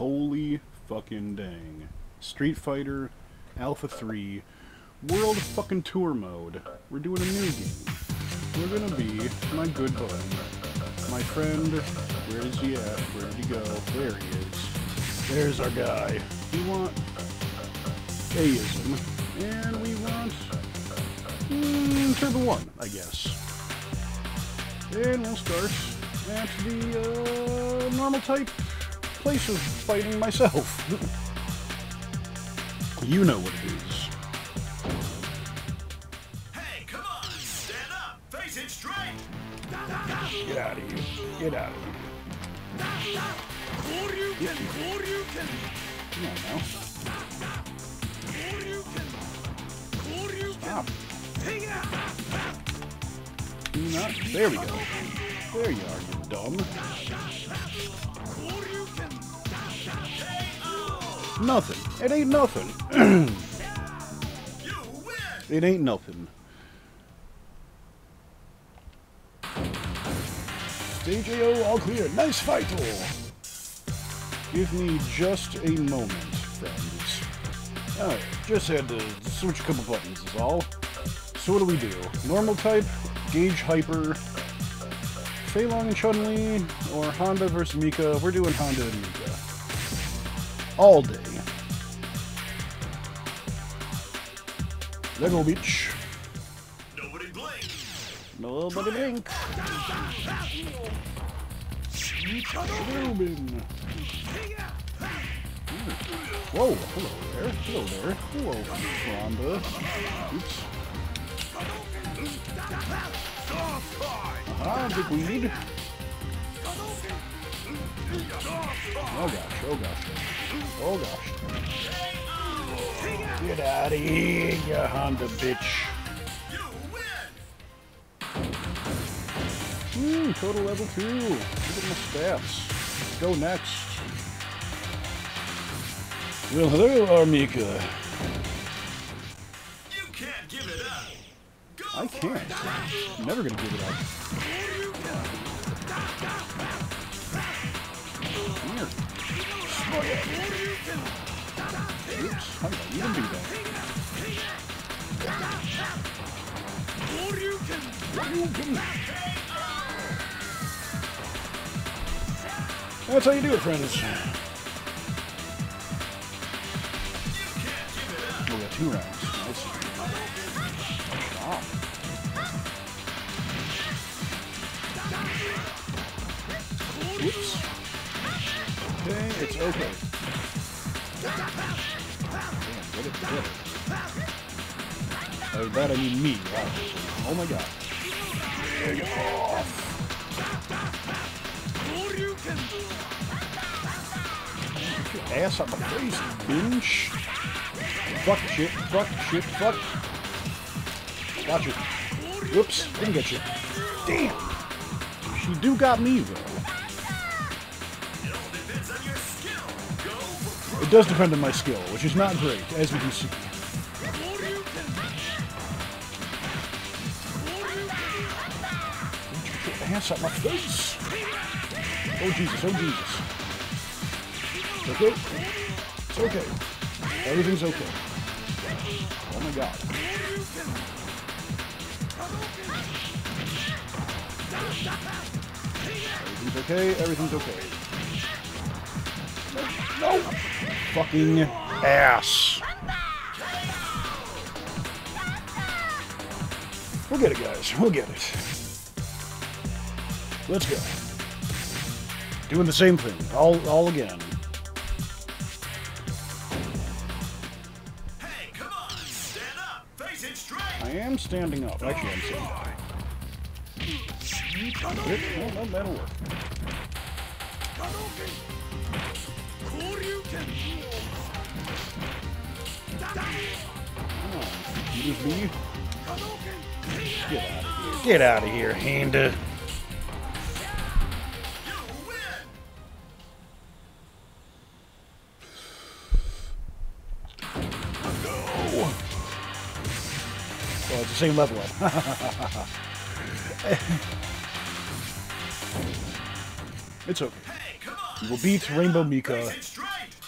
Holy fucking dang. Street Fighter Alpha 3 World fucking Tour mode. We're doing a new game. We're gonna be my good buddy. My friend, where is he at? Where did he go? There he is. There's our guy. We want A-ism. And we want mm, Turbo 1, I guess. And we'll start at the uh, normal type place of fighting myself. you know what it is. Hey, come on! Stand up! Face it straight! Get out of here. Get out of here. Come on now. Stop. Not. There we go. There you are, you dumb. Nothing. It ain't nothing. It ain't nothing. AO all clear. Nice fight all. Give me just a moment, friends. Alright, just had to switch a couple buttons is all. So what do we do? Normal type, Gauge Hyper, Fei Long and Chun-Li, or Honda versus Mika. We're doing Honda and Mika. All day. Lego Beach. Nobody blink! Nobody blink. Ruben. Whoa, hello there. Hello there. Hello, Rhonda. Oops. Aha, big weed. Oh gosh, oh gosh. Oh gosh. Get out of here, you Honda bitch. Hmm, total level 2. Look at my stats. Go next. Well, hello, R. Mika. You can't give it up! Go I can't. I'm never gonna give it up. Oops, even? That's how you do it, friends. Oh, we got two rounds. Nice. Whoops. It's okay. Damn, get it, get it. By that I mean me, obviously. Oh my god. There you. Get your ass out my face, binge. Fuck shit, fuck shit, fuck. Watch it. Whoops, didn't get you. Damn. She do got me though. It does depend on my skill, which is not great, as we can see. Ass out my face. Oh Jesus, oh Jesus. Okay. It's okay. Everything's okay. Oh my god. Everything's okay, everything's okay. No! Fucking ass. We'll get it, guys. We'll get it. Let's go. Doing the same thing. All, all again. Hey, come on! Stand up! Face it straight! I am standing up. Actually, I'm standing up. It, no, that'll work. Come on. You just be. Get out of here. Get out of here, Honda. You! Well, it's the same level up. it's okay. Hey, come on! You will beat Rainbow Mika Face it straight!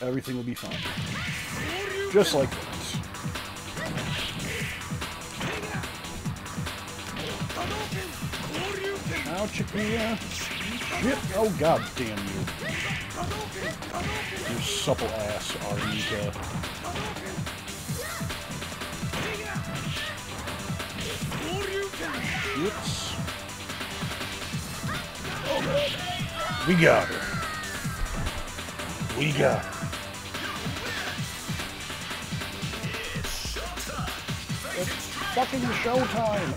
Everything will be fine. Just like that. Now, Chikia. Shit. Oh, god damn you. You supple ass, R. Mika. Shits. We got her. We got her. Fucking showtime.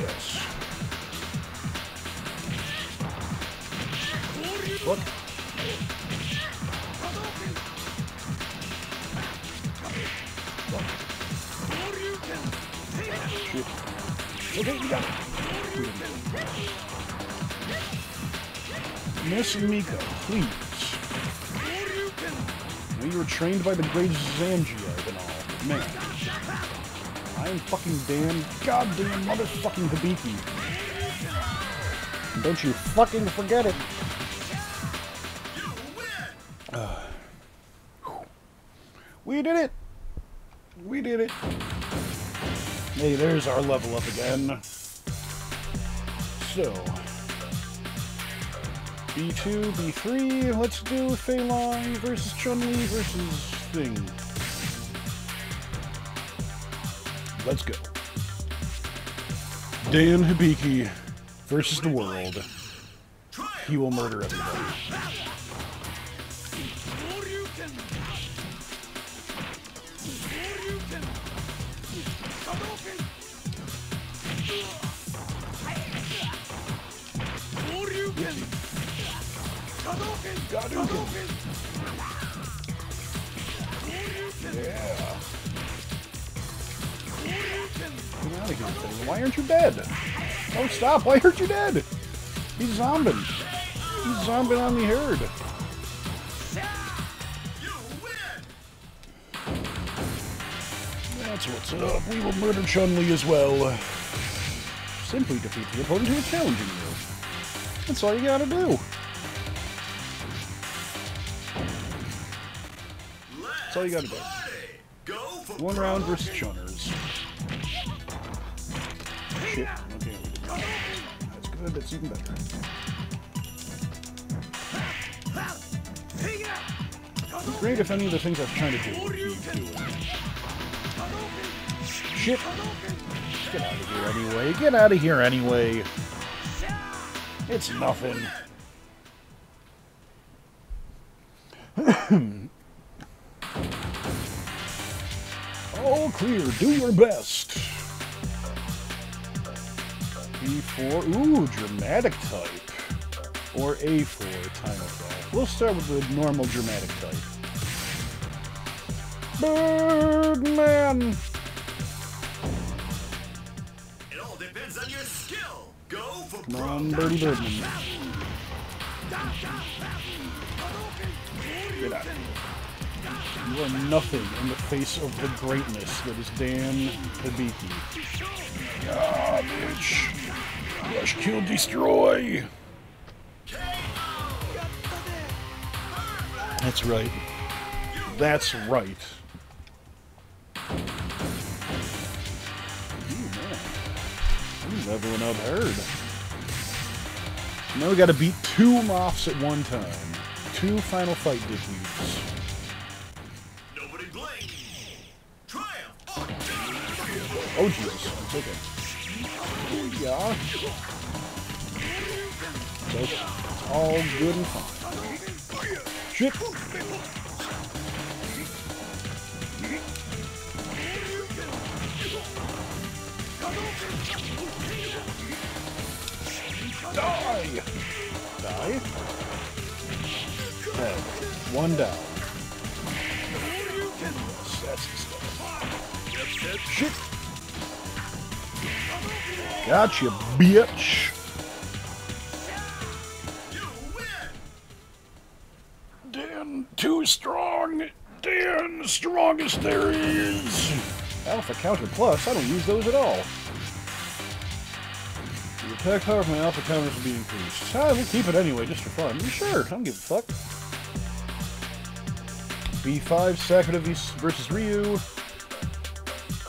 Yes. Look. Shit. Okay, you got. Miss Miko, please. We were trained by the great Zangief and all. Man. I am fucking damn, goddamn motherfucking Hibiki. And Don't you fucking forget it. We did it! We did it! Hey, there's our level up again. So, B2, B3, let's do Fei Long versus Chun-Li versus Thing. Let's go. Dan Hibiki versus the world. He will murder everybody. Yeah. Get out of here, thing. Why aren't you dead? Don't stop. Why aren't you dead? He's zombing. He's zombing on the herd. That's what's up. We will murder Chun-Li as well. Simply defeat the opponent who is challenging you. That's all you gotta do. That's all you gotta do. One round versus Chunners. Shit. Okay. That's good. That's even better. Great if any of the things I was trying to do would. Shit. Get out of here anyway. Get out of here anyway. It's nothing. All clear. Do your best. B4. Ooh, dramatic type. Or A4 time attack. We'll start with the normal dramatic type. Birdman! It all depends on your skill. Go for Come on, Birdie Birdman. Get out of here. You are nothing in the face of the greatness that is Dan Hibiki. Ah, bitch. Rush, kill, destroy. That's right. That's right. I'm leveling up herd. Now we gotta beat two Moths at one time. Two final fight defeats. Nobody blink. Triumph. Oh Jesus, it's okay. Yeah. So all good and fine. Shit! Die! Die? Okay, one down. That's. Shit! Gotcha, bitch! Dan, too strong! Dan, strongest there is! Alpha Counter Plus, I don't use those at all. The Attack power from my alpha counters will be increased. Ah, we'll keep it anyway, just for fun. You Sure, I don't give a fuck. B5, Sakura versus Ryu.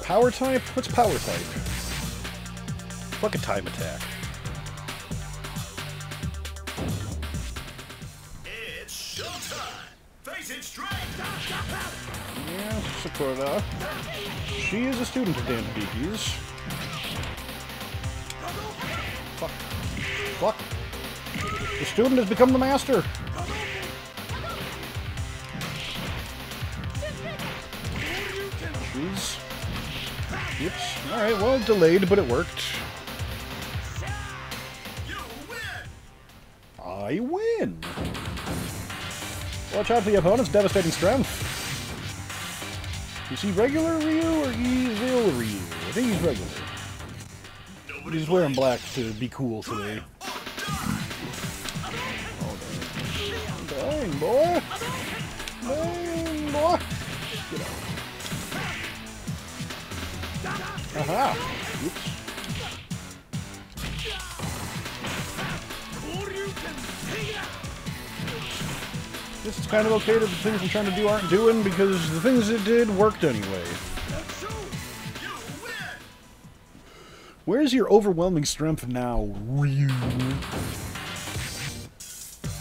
Power type? What's power type? Fuck a time attack. It's showtime! Face it straight! Yeah, Sakura. She is a student of Dan Hibiki's. Fuck. Fuck. The student has become the master. Jeez. Oops. Alright, well, delayed, but it worked. Watch out for the opponent's devastating strength. Is he regular Ryu or evil Ryu? I think he's regular. He's wearing black to be cool today. Dang, boy! Dang, boy! Get out. Aha! Oops. This is kind of okay that the things I'm trying to do aren't doing because the things it did worked anyway. Where's your overwhelming strength now, Ryu?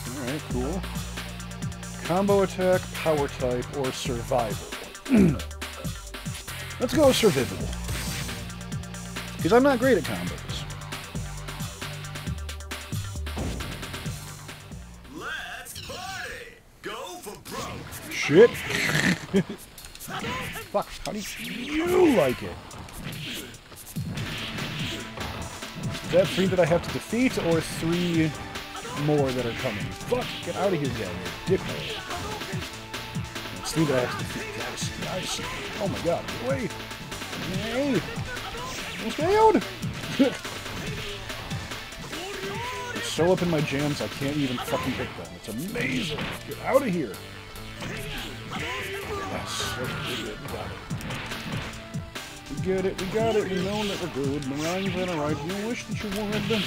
Alright, cool. Combo attack, power type, or survival. Let's go survival. Because I'm not great at combos. Shit. Fuck, how do you like it? Is that three that I have to defeat, or three more that are coming? Fuck, get out of here, you dickhole. It's three that I have to defeat. Oh my god, get away. Hey. Failed. They're so up in my jams, I can't even fucking hit them. It's amazing. Get out of here. Yes, we get it, we got it, we know that we're good. Mariah's in alright. You wish that you would.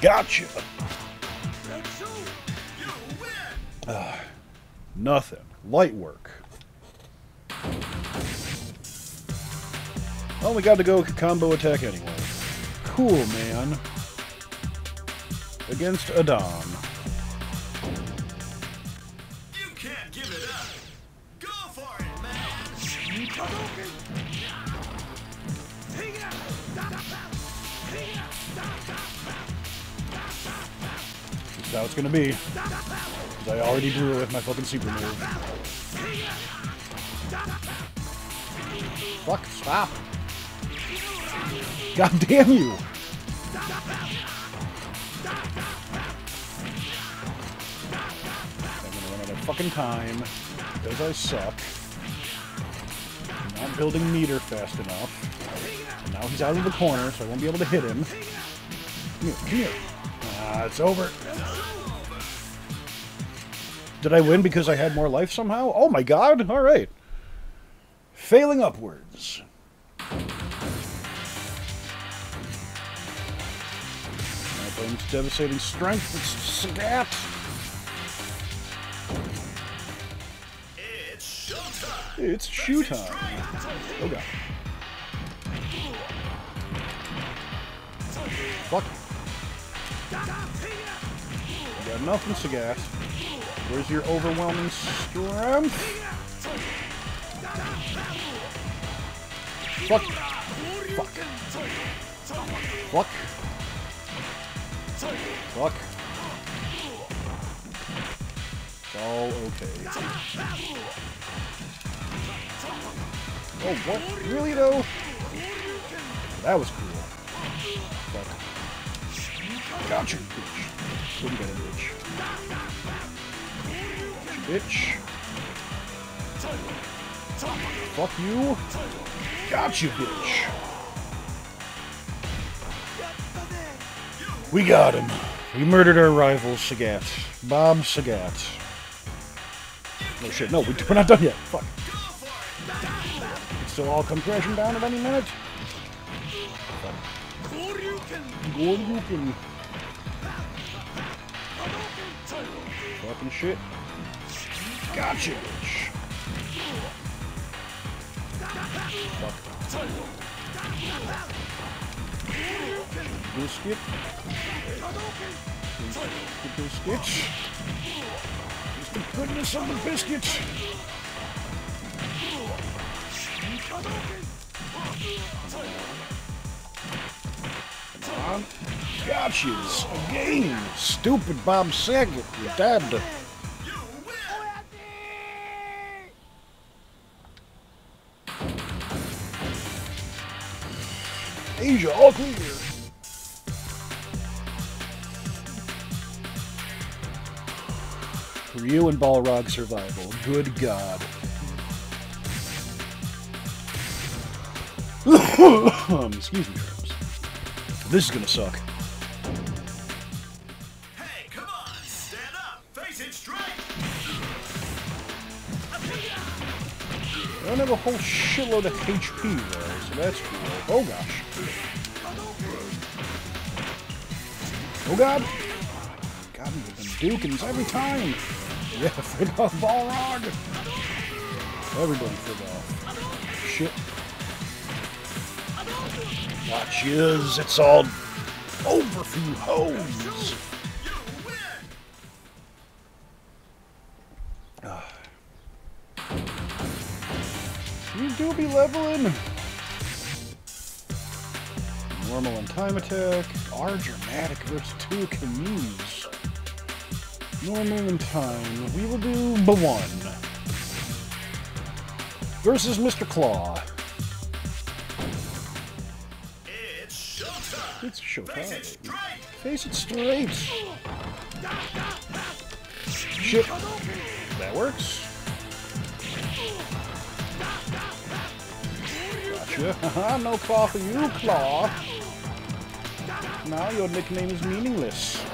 Gotcha! Win! Nothing. Light work. Oh, we got to go combo attack anyway. Cool, man. Against Adon. You can't give it up! Go for it, man! That's how it's gonna be. 'Cause I already blew it with my fucking super move. Fuck, stop. God damn you! Fucking time because I suck. I'm not building meter fast enough. And now he's out of the corner, so I won't be able to hit him. Come here, come here. Ah, it's over. Did I win because I had more life somehow? Oh my god, alright. Failing upwards. My opponent's devastating strength. It's. It's shoe time. Oh god. Fuck. You got nothing, Sagat. Where's your overwhelming strength? Fuck. Fuck. Fuck. Fuck. It's all okay. Oh, what? Really, though? That was cool. Fuck. Gotcha, bitch. What do you got, bitch? Bitch. Fuck you. Gotcha, bitch. We got him. We murdered our rival, Sagat. Bob Sagat. Oh shit, no, we- we're not done yet. Fuck. Still all crashing down at any minute. Goryukin. Fucking shit. Gotcha, bitch. Fuck. Biscuit. The biscuit. Just the goodness of the biscuit. On. Gotchas. Again. Stupid Bob Saget. You're dead. Asia, all clear. Ryu and Balrog survival. Good God. excuse me, Travis. This is gonna suck. Hey, come on! Stand up! Face it straight! I don't have a whole shitload of HP though, so that's cool. Oh gosh. Oh god! God, we've been dukins every time! Yeah, off Balrog! Everybody fig off. Shit. Gotchas, it's all over for you hoes! You win! You do be leveling! Normal and time attack. R dramatic versus two Camus. Normal and time. We will do B1. Versus Mr. Claw. It's Face it straight! Face it straight. Shit. That works. Gotcha. No claw for you, Claw. Now your nickname is meaningless.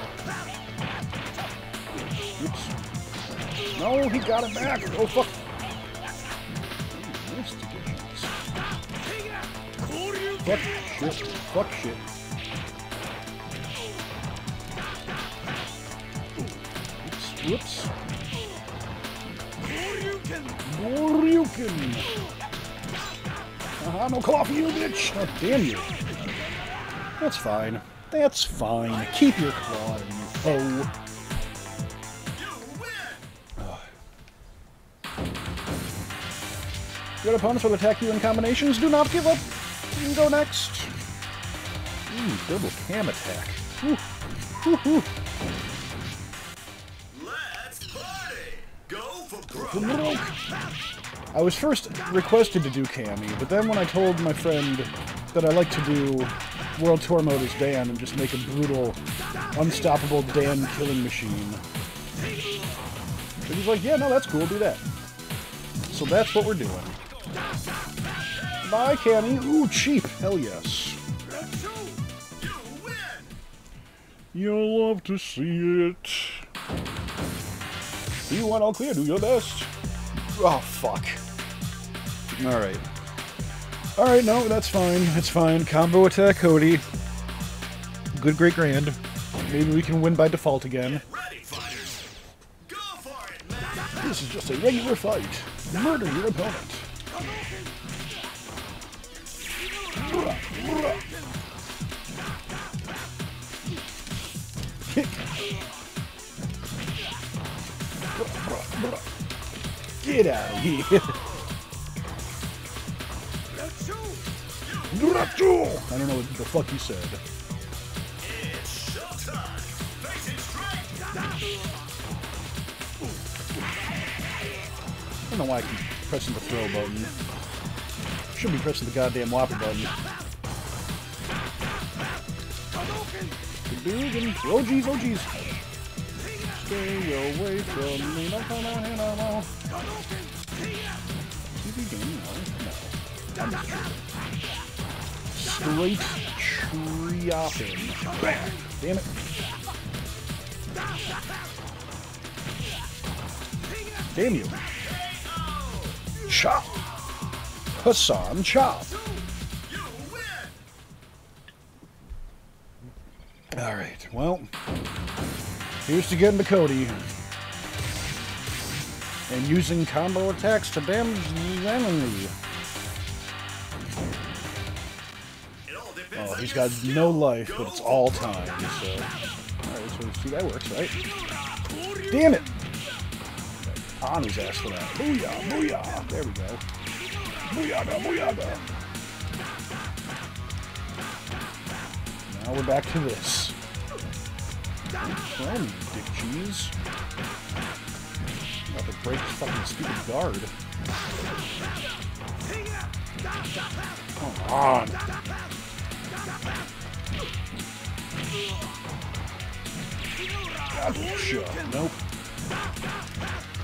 Oops. No, he got it back. Oh, fuck. Fuck shit. Fuck shit. Whoops. Goryukin. Uh-huh, no claw for you, bitch. Oh, damn you. That's fine. That's fine. Keep your claw you foe. You! Your opponents will attack you in combinations. Do not give up. You can go next. Ooh, double cam attack. Ooh. Ooh, ooh. I was first requested to do Cammy, but then when I told my friend that I like to do World Tour Mode as Dan and just make a brutal, unstoppable Dan killing machine, he's like, yeah, no, that's cool, do that. So that's what we're doing. Bye, Cammy. Ooh, cheap. Hell yes. You'll love to see it. You want all clear, do your best. Oh, fuck. Alright. Alright, no, that's fine. That's fine. Combo attack Cody. Good, great, grand. Maybe we can win by default again. Ready! Go for it, man! This is just a regular fight. Murder your opponent. Get out of here. I don't know what the fuck you said. It's showtime! Face it straight! I don't know why I keep pressing the throw button. Should be pressing the goddamn whopper button. Oh geez, oh geez. Stay away from me, no, no, no, no, no, no. TV game, no, no. I'm just tripping. Straight tree Back. Damn it. Damn you. Chop. Hassan Chop. Alright, well, here's to getting to Cody. And using combo attacks to damage the enemy. Oh, he's got no life, but it's all time, so... Alright, so see, that works, right? Damn it! On his ass for that. Booyah, booyah! There we go. Booyah, booyah! Now we're back to this. Well, dick cheese. About to break his fucking stupid guard. Come on. Gotcha. Nope.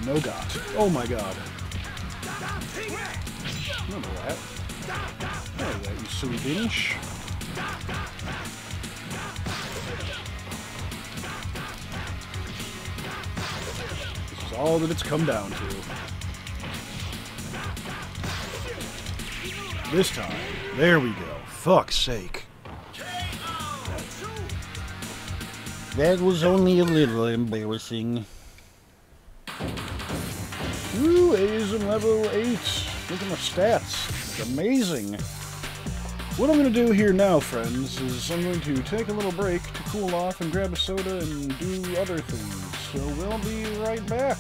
No got. Oh my god. Remember that. Remember that, you silly bitch. All that it's come down to. This time. There we go. Fuck's sake. That was only a little embarrassing. Ooh, in level 8. Look at my stats. It's amazing. What I'm going to do here now, friends, is I'm going to take a little break to cool off and grab a soda and do other things. So we'll be right back.